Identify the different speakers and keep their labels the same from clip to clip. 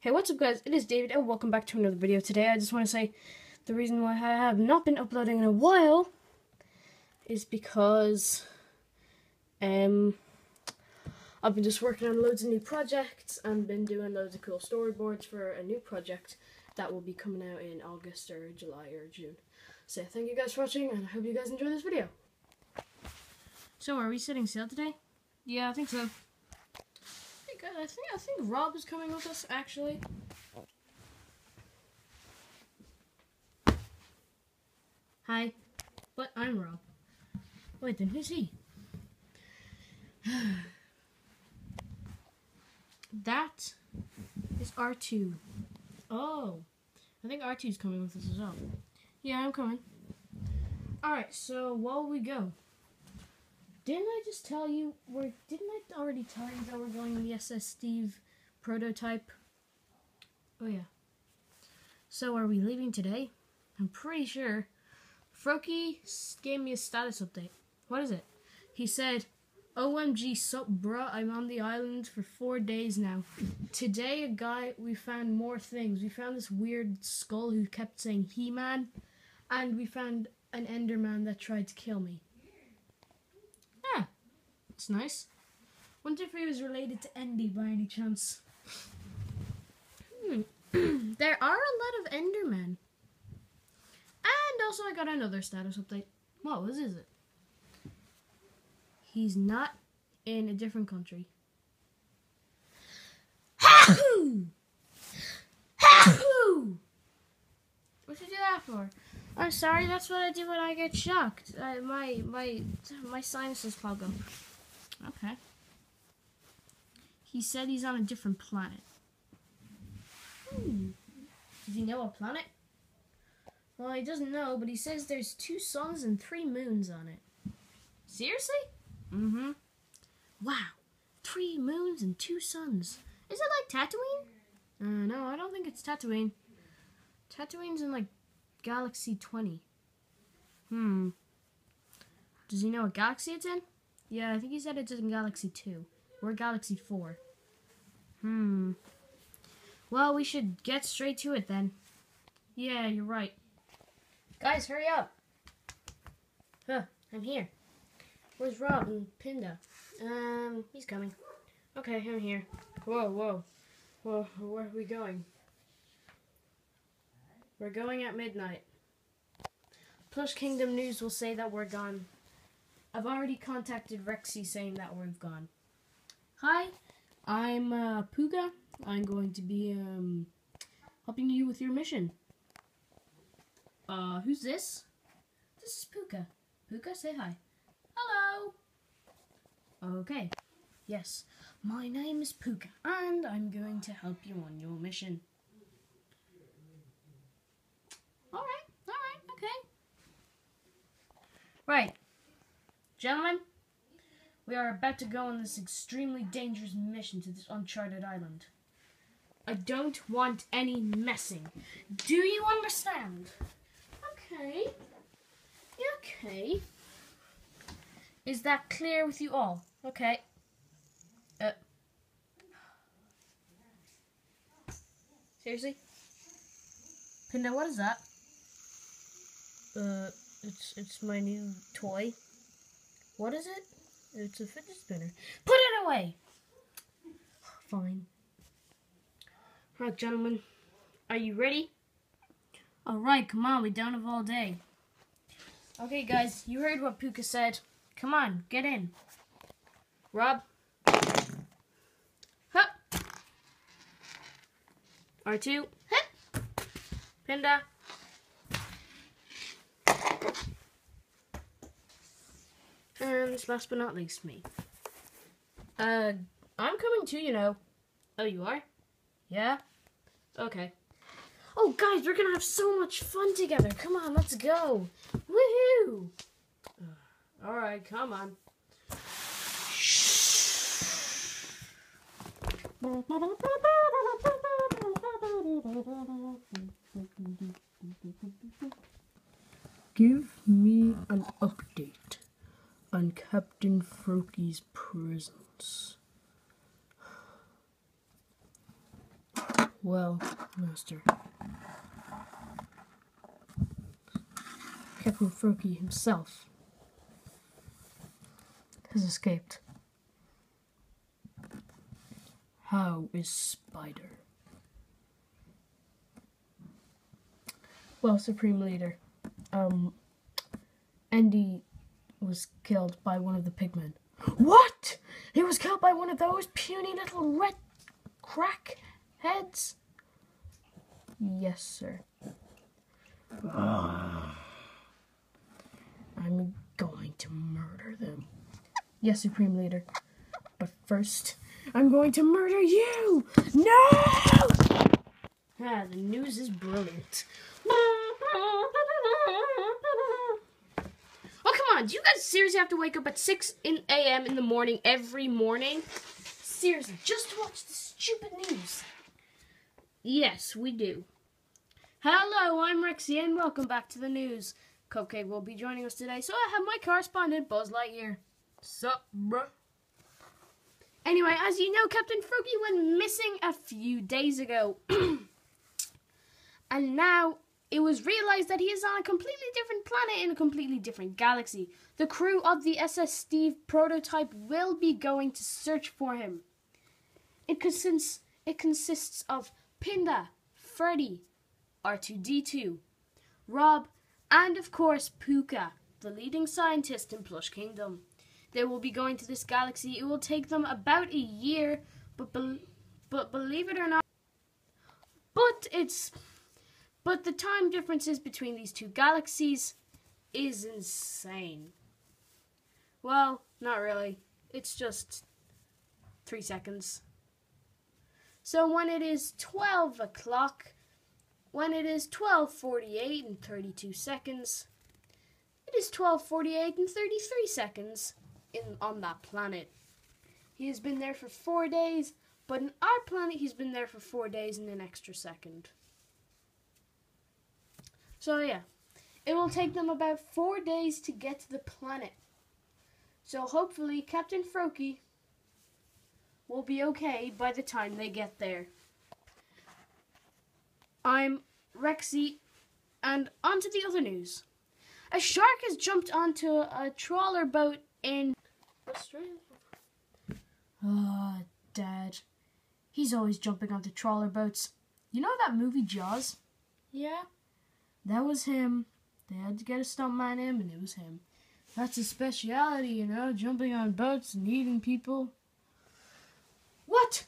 Speaker 1: Hey, what's up guys? It is David and welcome back to another video. Today I just want to say the reason why I have not been uploading in a while is because um I've been just working on loads of new projects and been doing loads of cool storyboards for a new project that will be coming out in August or July or June. So thank you guys for watching and I hope you guys enjoy this video. So are we setting sail today? Yeah, I think so. I think I think Rob is coming with us actually. Hi, but I'm Rob. Wait, then who's he? that is R2. Oh, I think R2 is coming with us as well. Yeah, I'm coming. Alright, so while we go, didn't I just tell you we're didn't I already tell you that we're going the SS Steve prototype? Oh yeah. So are we leaving today? I'm pretty sure. Froakie gave me a status update. What is it? He said, OMG sup bruh, I'm on the island for four days now. Today a guy we found more things. We found this weird skull who kept saying he man and we found an enderman that tried to kill me. It's nice. Wonder if he was related to Endy by any chance. Hmm. there are a lot of Endermen. And also I got another status update. What was is it? He's not in a different country. What you do that for? I'm sorry, that's what I do when I get shocked. Uh, my my my sinuses plug up. Okay. He said he's on a different planet. Hmm. Does he know a planet? Well, he doesn't know, but he says there's two suns and three moons on it. Seriously? Mm-hmm. Wow. Three moons and two suns. Is it like Tatooine? Uh, no, I don't think it's Tatooine. Tatooine's in, like, Galaxy 20. Hmm. Does he know what galaxy it's in? Yeah, I think he said it's in Galaxy 2. Or Galaxy 4. Hmm. Well, we should get straight to it then. Yeah, you're right. Guys, hurry up. Huh, I'm here. Where's Rob and Pinda? Um, he's coming. Okay, I'm here. Whoa, whoa. Whoa, where are we going? We're going at midnight. Plush Kingdom News will say that we're gone I've already contacted Rexy saying that we've gone. Hi, I'm uh, Puka. I'm going to be um, helping you with your mission. Uh, who's this? This is Puka. Puka, say hi. Hello. Okay. Yes, my name is Puka, and I'm going to help you on your mission. Alright, alright, okay. Right, Gentlemen, we are about to go on this extremely dangerous mission to this uncharted island. I don't want any messing. Do you understand? Okay. Okay. Is that clear with you all? Okay. Uh. Seriously? Pinda, what is that? Uh, it's it's my new toy. What is it? It's a fidget spinner. Put it away! Fine. Alright, gentlemen. Are you ready? Alright, come on. We don't have all day. Okay, guys. You heard what Puka said. Come on. Get in. Rob. Hup. R2. Hup. Pinda. And last but not least, me. Uh, I'm coming too, you know. Oh, you are? Yeah? Okay. Oh, guys, we're gonna have so much fun together. Come on, let's go. Woohoo! Alright, come on. Give me an update on Captain Froakie's presence. Well, Master. Captain Froakie himself has escaped. How is Spider? Well, Supreme Leader, um, Andy was killed by one of the pigmen. What? He was killed by one of those puny little red crack heads? Yes, sir. I'm going to murder them. Yes, Supreme Leader. But first, I'm going to murder you! No! Ah, the news is brilliant. Oh, come on. Do you guys seriously have to wake up at 6 in a.m. in the morning every morning? Seriously, just to watch the stupid news. Yes, we do. Hello, I'm Rexy, and welcome back to the news. Cupcake will be joining us today, so I have my correspondent, Buzz Lightyear. Sup, bruh? Anyway, as you know, Captain Froakie went missing a few days ago. and now it was realized that he is on a completely different planet in a completely different galaxy. The crew of the SS Steve prototype will be going to search for him. It consists, it consists of Pinda, Freddy, R2D2, Rob, and of course Puka, the leading scientist in Plush Kingdom. They will be going to this galaxy. It will take them about a year, but be- but believe it or not, but it's but the time differences between these two galaxies is insane. Well, not really. It's just three seconds. So when it is 12 o'clock, when it is 12:48 and 32 seconds, it is 12:48 and 33 seconds in on that planet. He has been there for 4 days, but in our planet he's been there for 4 days and an extra second. So yeah, it will take them about 4 days to get to the planet. So hopefully Captain Froakie will be okay by the time they get there. I'm Rexy, and on to the other news. A shark has jumped onto a trawler boat in Australia. Ah, Dad. He's always jumping onto trawler boats. You know that movie Jaws? Yeah. That was him. They had to get a stuntman in, and it was him. That's his speciality, you know, jumping on boats and eating people. What?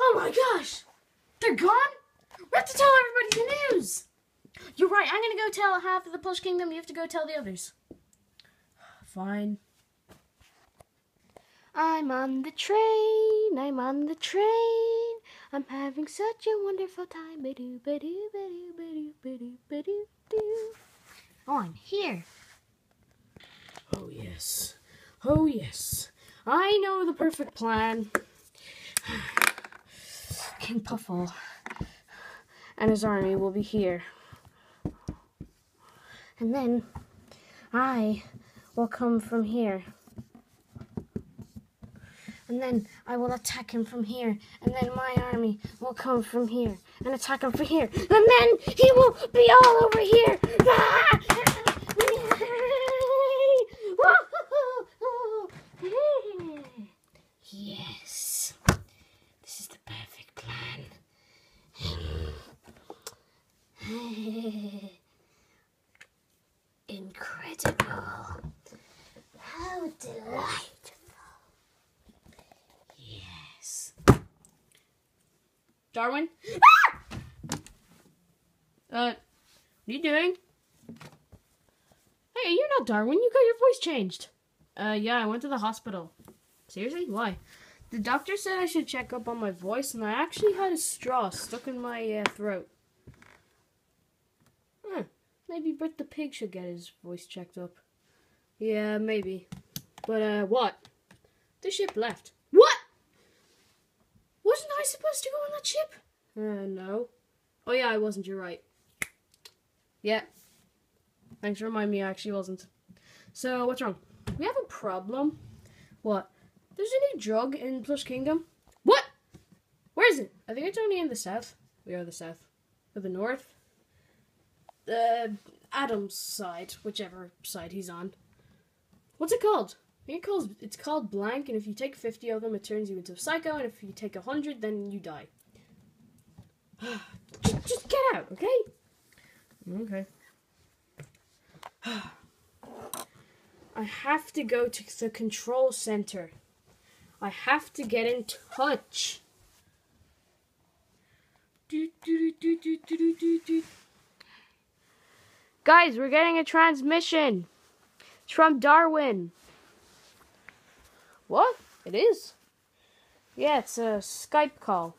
Speaker 1: Oh my gosh! They're gone? We have to tell everybody the news! You're right, I'm gonna go tell half of the Plush Kingdom, you have to go tell the others. Fine. I'm on the train, I'm on the train. I'm having such a wonderful time. Ba-doo, ba-doo, ba-doo, ba-doo, ba-doo, ba-doo, doo. Oh, I'm here. Oh, yes. Oh, yes. I know the perfect plan. King Puffle and his army will be here. And then I will come from here. And then I will attack him from here. And then my army will come from here and attack him from here. And then he will be all over here. Yes. This is the perfect plan. Incredible. How delightful. Yes. Darwin? Ah! Uh, what are you doing? Hey, you're not Darwin. You got your voice changed. Uh, yeah, I went to the hospital. Seriously? Why? The doctor said I should check up on my voice, and I actually had a straw stuck in my uh, throat. Huh. Maybe Brit the pig should get his voice checked up. Yeah, maybe. But, uh, what? The ship left. Wasn't I supposed to go on that ship? Uh, no. Oh, yeah, I wasn't. You're right. Yeah. Thanks for reminding me I actually wasn't. So, what's wrong? We have a problem. What? There's a new drug in Plush Kingdom. What? Where is it? I think it's only in the south. We are the south. Or the north. The Adam's side, whichever side he's on. What's it called? It calls, it's called blank, and if you take 50 of them, it turns you into a psycho, and if you take 100, then you die. just, just get out, okay? Okay. I have to go to the control center. I have to get in touch. Guys, we're getting a transmission. It's from Darwin. What? It is? Yeah, it's a Skype call.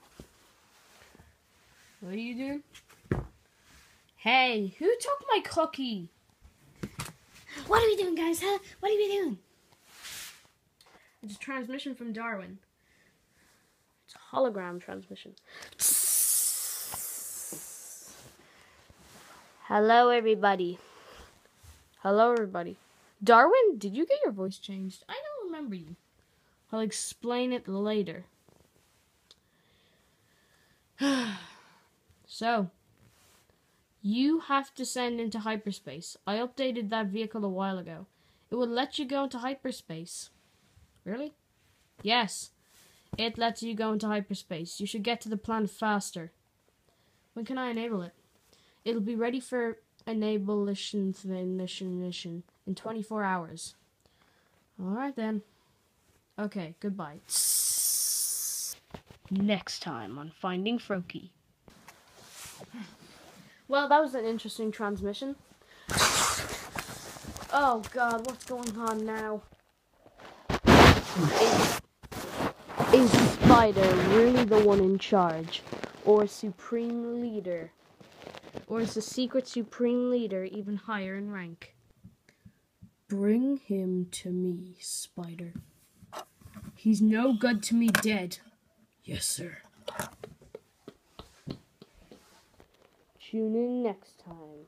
Speaker 1: What are you doing? Hey, who took my cookie? What are we doing, guys? Huh? What are we doing? It's a transmission from Darwin. It's a hologram transmission. Hello, everybody. Hello, everybody. Darwin, did you get your voice changed? I don't remember you. I'll explain it later. so, you have to send into hyperspace. I updated that vehicle a while ago. It will let you go into hyperspace. Really? Yes. It lets you go into hyperspace. You should get to the planet faster. When can I enable it? It'll be ready for enablement mission in 24 hours. Alright then. Okay, goodbye. Next time on Finding Froakie. Well, that was an interesting transmission. Oh god, what's going on now? Is, is Spider really the one in charge? Or Supreme Leader? Or is the secret Supreme Leader even higher in rank? Bring him to me, Spider. He's no good to me dead. Yes, sir. Tune in next time.